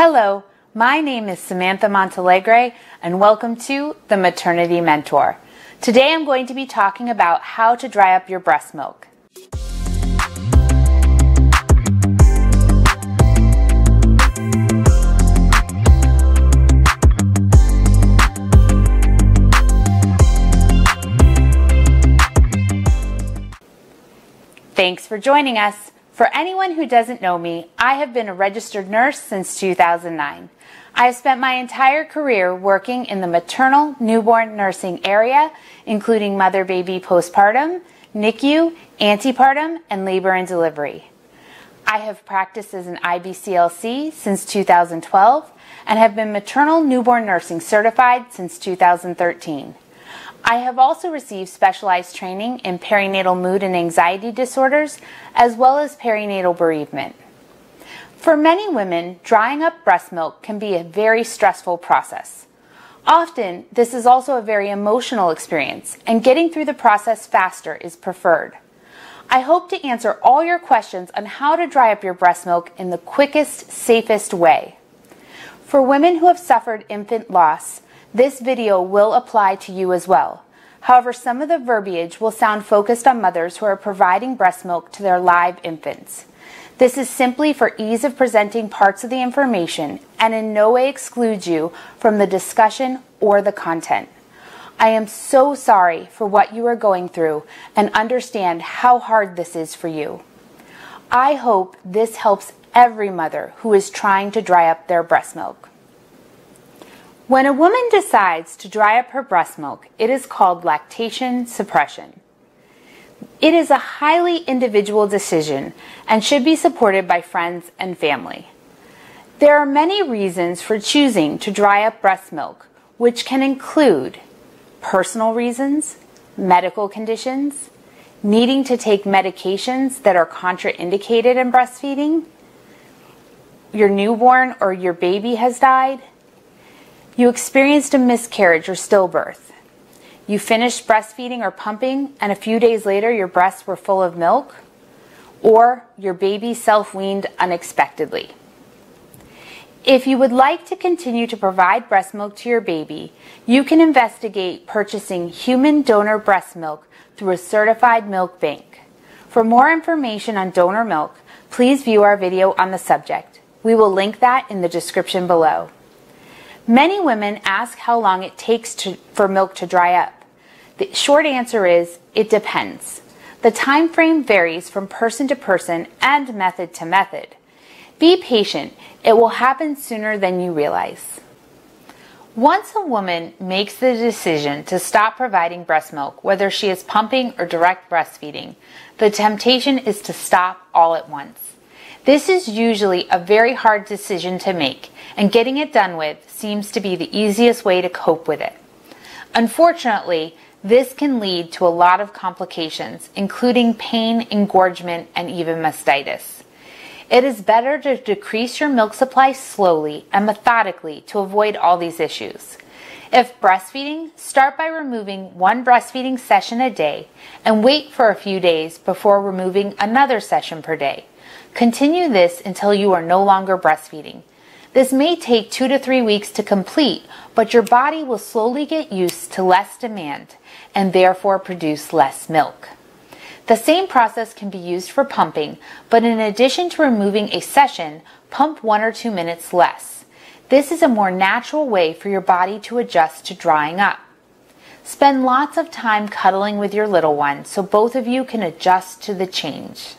Hello, my name is Samantha Montalegre, and welcome to The Maternity Mentor. Today I'm going to be talking about how to dry up your breast milk. Thanks for joining us. For anyone who doesn't know me, I have been a registered nurse since 2009. I have spent my entire career working in the maternal newborn nursing area, including mother baby postpartum, NICU, antepartum, and labor and delivery. I have practiced as an IBCLC since 2012 and have been maternal newborn nursing certified since 2013. I have also received specialized training in perinatal mood and anxiety disorders, as well as perinatal bereavement. For many women, drying up breast milk can be a very stressful process. Often, this is also a very emotional experience, and getting through the process faster is preferred. I hope to answer all your questions on how to dry up your breast milk in the quickest, safest way. For women who have suffered infant loss, this video will apply to you as well. However, some of the verbiage will sound focused on mothers who are providing breast milk to their live infants. This is simply for ease of presenting parts of the information and in no way excludes you from the discussion or the content. I am so sorry for what you are going through and understand how hard this is for you. I hope this helps every mother who is trying to dry up their breast milk. When a woman decides to dry up her breast milk, it is called lactation suppression. It is a highly individual decision and should be supported by friends and family. There are many reasons for choosing to dry up breast milk, which can include personal reasons, medical conditions, needing to take medications that are contraindicated in breastfeeding, your newborn or your baby has died, you experienced a miscarriage or stillbirth. You finished breastfeeding or pumping, and a few days later your breasts were full of milk. Or your baby self weaned unexpectedly. If you would like to continue to provide breast milk to your baby, you can investigate purchasing human donor breast milk through a certified milk bank. For more information on donor milk, please view our video on the subject. We will link that in the description below. Many women ask how long it takes to, for milk to dry up. The short answer is it depends. The time frame varies from person to person and method to method. Be patient. It will happen sooner than you realize. Once a woman makes the decision to stop providing breast milk, whether she is pumping or direct breastfeeding, the temptation is to stop all at once. This is usually a very hard decision to make, and getting it done with seems to be the easiest way to cope with it. Unfortunately, this can lead to a lot of complications, including pain, engorgement, and even mastitis. It is better to decrease your milk supply slowly and methodically to avoid all these issues. If breastfeeding, start by removing one breastfeeding session a day and wait for a few days before removing another session per day. Continue this until you are no longer breastfeeding. This may take two to three weeks to complete, but your body will slowly get used to less demand and therefore produce less milk. The same process can be used for pumping, but in addition to removing a session, pump one or two minutes less. This is a more natural way for your body to adjust to drying up. Spend lots of time cuddling with your little one so both of you can adjust to the change.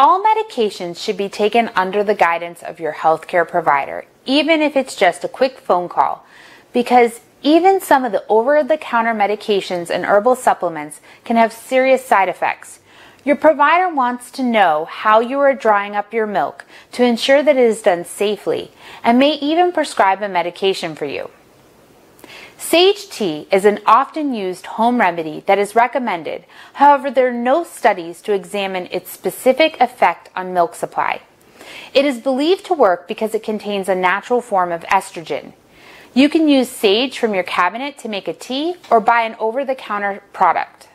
All medications should be taken under the guidance of your healthcare provider, even if it's just a quick phone call, because even some of the over the counter medications and herbal supplements can have serious side effects. Your provider wants to know how you are drying up your milk to ensure that it is done safely and may even prescribe a medication for you. Sage tea is an often used home remedy that is recommended. However, there are no studies to examine its specific effect on milk supply. It is believed to work because it contains a natural form of estrogen. You can use sage from your cabinet to make a tea or buy an over the counter product.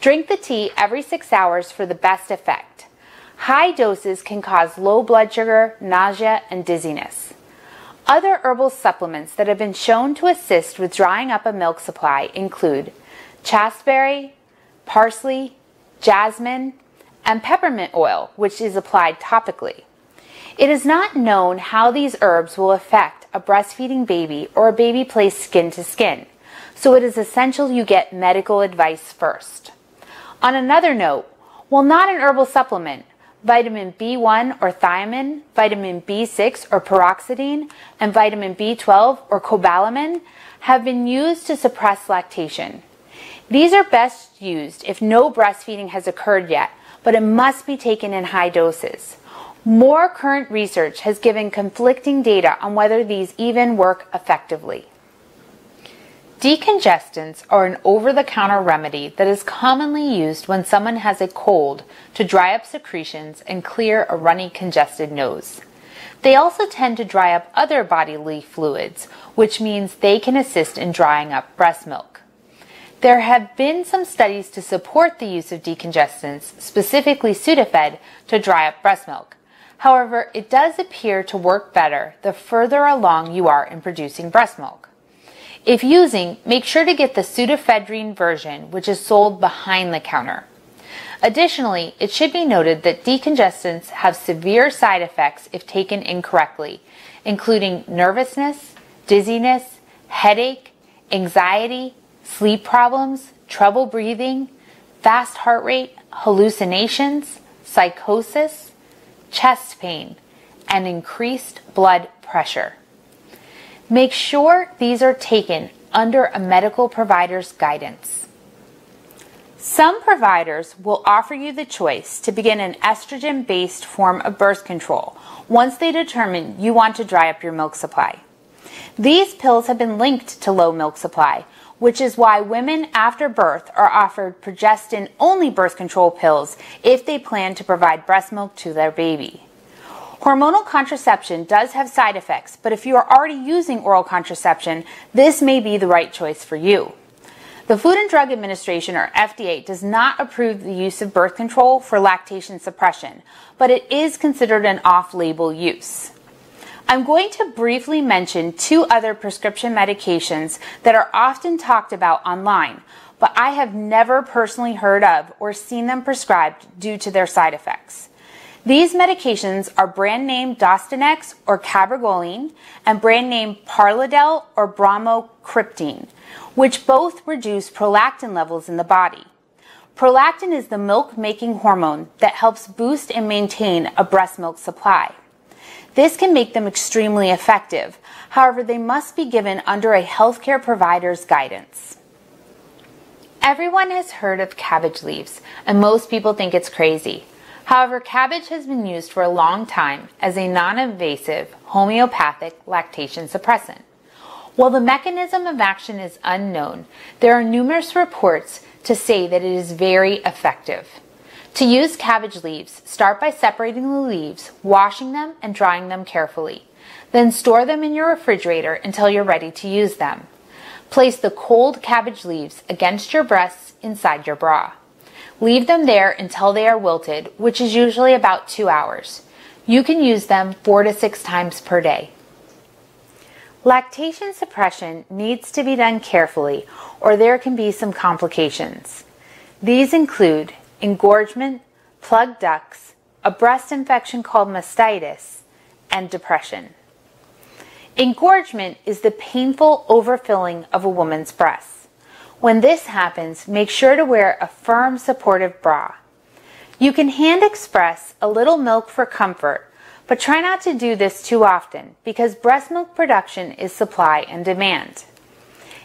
Drink the tea every six hours for the best effect. High doses can cause low blood sugar, nausea, and dizziness. Other herbal supplements that have been shown to assist with drying up a milk supply include chasteberry, parsley, jasmine, and peppermint oil, which is applied topically. It is not known how these herbs will affect a breastfeeding baby or a baby placed skin to skin, so it is essential you get medical advice first. On another note, while not an herbal supplement, vitamin B1 or thiamine, vitamin B6 or pyridoxine, and vitamin B12 or cobalamin have been used to suppress lactation. These are best used if no breastfeeding has occurred yet, but it must be taken in high doses. More current research has given conflicting data on whether these even work effectively. Decongestants are an over the counter remedy that is commonly used when someone has a cold to dry up secretions and clear a runny, congested nose. They also tend to dry up other bodily fluids, which means they can assist in drying up breast milk. There have been some studies to support the use of decongestants, specifically Sudafed, to dry up breast milk. However, it does appear to work better the further along you are in producing breast milk. If using, make sure to get the pseudoephedrine version, which is sold behind the counter. Additionally, it should be noted that decongestants have severe side effects if taken incorrectly, including nervousness, dizziness, headache, anxiety, sleep problems, trouble breathing, fast heart rate, hallucinations, psychosis, chest pain, and increased blood pressure. Make sure these are taken under a medical provider's guidance. Some providers will offer you the choice to begin an estrogen based form of birth control once they determine you want to dry up your milk supply. These pills have been linked to low milk supply, which is why women after birth are offered progestin only birth control pills if they plan to provide breast milk to their baby. Hormonal contraception does have side effects, but if you are already using oral contraception, this may be the right choice for you. The Food and Drug Administration, or FDA, does not approve the use of birth control for lactation suppression, but it is considered an off label use. I'm going to briefly mention two other prescription medications that are often talked about online, but I have never personally heard of or seen them prescribed due to their side effects. These medications are brand name Dostinex or Cabergoline and brand name Parlodel or Bromocriptine, which both reduce prolactin levels in the body. Prolactin is the milk making hormone that helps boost and maintain a breast milk supply. This can make them extremely effective. However, they must be given under a healthcare provider's guidance. Everyone has heard of cabbage leaves, and most people think it's crazy. However, cabbage has been used for a long time as a non invasive homeopathic lactation suppressant. While the mechanism of action is unknown, there are numerous reports to say that it is very effective. To use cabbage leaves, start by separating the leaves, washing them, and drying them carefully. Then store them in your refrigerator until you're ready to use them. Place the cold cabbage leaves against your breasts inside your bra. Leave them there until they are wilted, which is usually about two hours. You can use them four to six times per day. Lactation suppression needs to be done carefully or there can be some complications. These include engorgement, plugged ducts, a breast infection called mastitis, and depression. Engorgement is the painful overfilling of a woman's breasts. When this happens, make sure to wear a firm supportive bra. You can hand express a little milk for comfort, but try not to do this too often because breast milk production is supply and demand.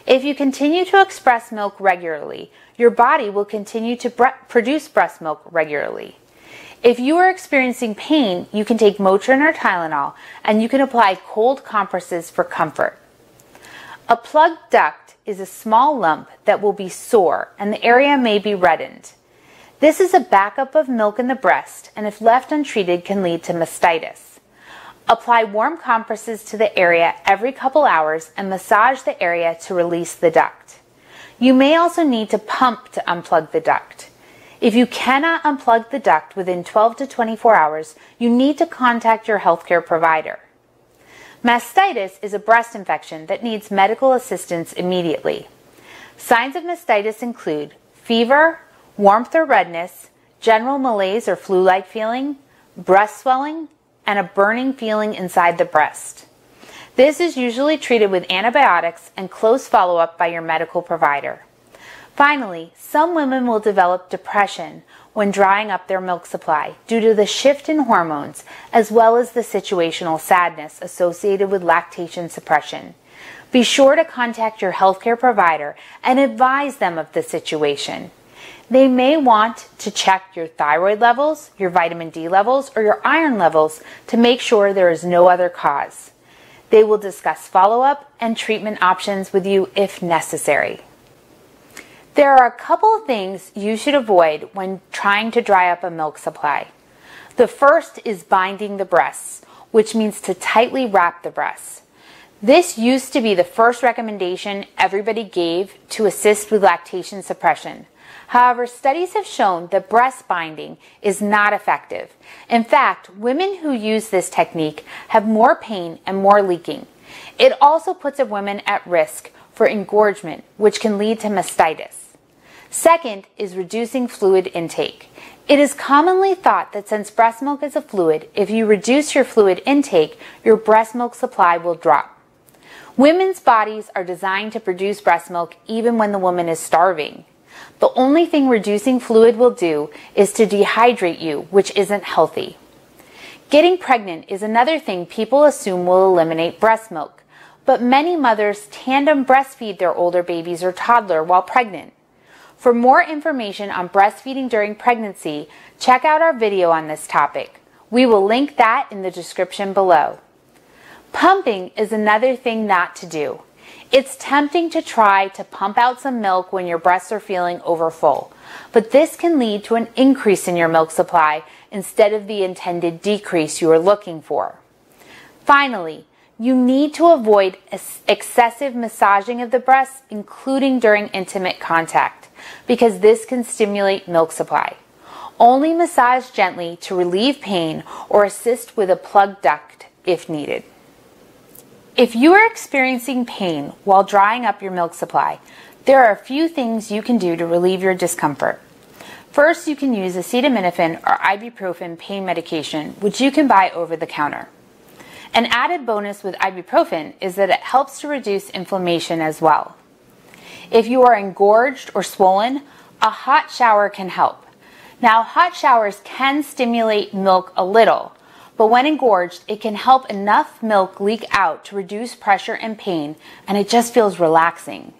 If you continue to express milk regularly, your body will continue to bre- produce breast milk regularly. If you are experiencing pain, you can take Motrin or Tylenol and you can apply cold compresses for comfort. A plugged duct is a small lump that will be sore and the area may be reddened. This is a backup of milk in the breast and if left untreated can lead to mastitis. Apply warm compresses to the area every couple hours and massage the area to release the duct. You may also need to pump to unplug the duct. If you cannot unplug the duct within 12 to 24 hours, you need to contact your healthcare provider. Mastitis is a breast infection that needs medical assistance immediately. Signs of mastitis include fever, warmth or redness, general malaise or flu like feeling, breast swelling, and a burning feeling inside the breast. This is usually treated with antibiotics and close follow up by your medical provider. Finally, some women will develop depression when drying up their milk supply due to the shift in hormones as well as the situational sadness associated with lactation suppression. Be sure to contact your healthcare provider and advise them of the situation. They may want to check your thyroid levels, your vitamin D levels, or your iron levels to make sure there is no other cause. They will discuss follow up and treatment options with you if necessary. There are a couple of things you should avoid when trying to dry up a milk supply. The first is binding the breasts, which means to tightly wrap the breasts. This used to be the first recommendation everybody gave to assist with lactation suppression. However, studies have shown that breast binding is not effective. In fact, women who use this technique have more pain and more leaking. It also puts a woman at risk for engorgement, which can lead to mastitis. Second is reducing fluid intake. It is commonly thought that since breast milk is a fluid, if you reduce your fluid intake, your breast milk supply will drop. Women's bodies are designed to produce breast milk even when the woman is starving. The only thing reducing fluid will do is to dehydrate you, which isn't healthy. Getting pregnant is another thing people assume will eliminate breast milk, but many mothers tandem breastfeed their older babies or toddler while pregnant. For more information on breastfeeding during pregnancy, check out our video on this topic. We will link that in the description below. Pumping is another thing not to do. It's tempting to try to pump out some milk when your breasts are feeling overfull, but this can lead to an increase in your milk supply instead of the intended decrease you are looking for. Finally, you need to avoid excessive massaging of the breasts, including during intimate contact, because this can stimulate milk supply. Only massage gently to relieve pain or assist with a plug duct if needed. If you are experiencing pain while drying up your milk supply, there are a few things you can do to relieve your discomfort. First, you can use acetaminophen or ibuprofen pain medication, which you can buy over the counter. An added bonus with ibuprofen is that it helps to reduce inflammation as well. If you are engorged or swollen, a hot shower can help. Now, hot showers can stimulate milk a little, but when engorged, it can help enough milk leak out to reduce pressure and pain, and it just feels relaxing.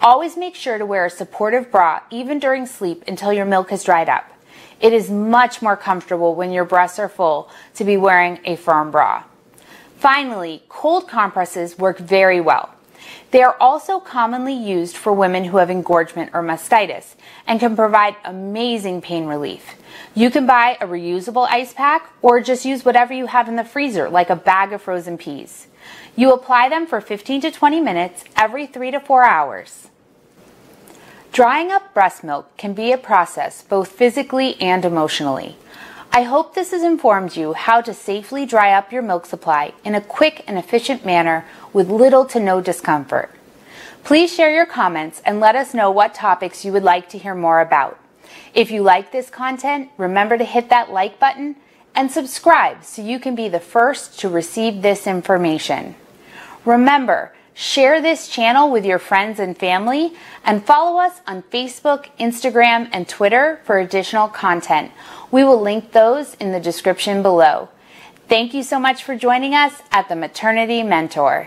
Always make sure to wear a supportive bra even during sleep until your milk has dried up. It is much more comfortable when your breasts are full to be wearing a firm bra. Finally, cold compresses work very well. They are also commonly used for women who have engorgement or mastitis and can provide amazing pain relief. You can buy a reusable ice pack or just use whatever you have in the freezer, like a bag of frozen peas. You apply them for 15 to 20 minutes every 3 to 4 hours. Drying up breast milk can be a process both physically and emotionally. I hope this has informed you how to safely dry up your milk supply in a quick and efficient manner with little to no discomfort. Please share your comments and let us know what topics you would like to hear more about. If you like this content, remember to hit that like button and subscribe so you can be the first to receive this information. Remember, Share this channel with your friends and family and follow us on Facebook, Instagram, and Twitter for additional content. We will link those in the description below. Thank you so much for joining us at the Maternity Mentor.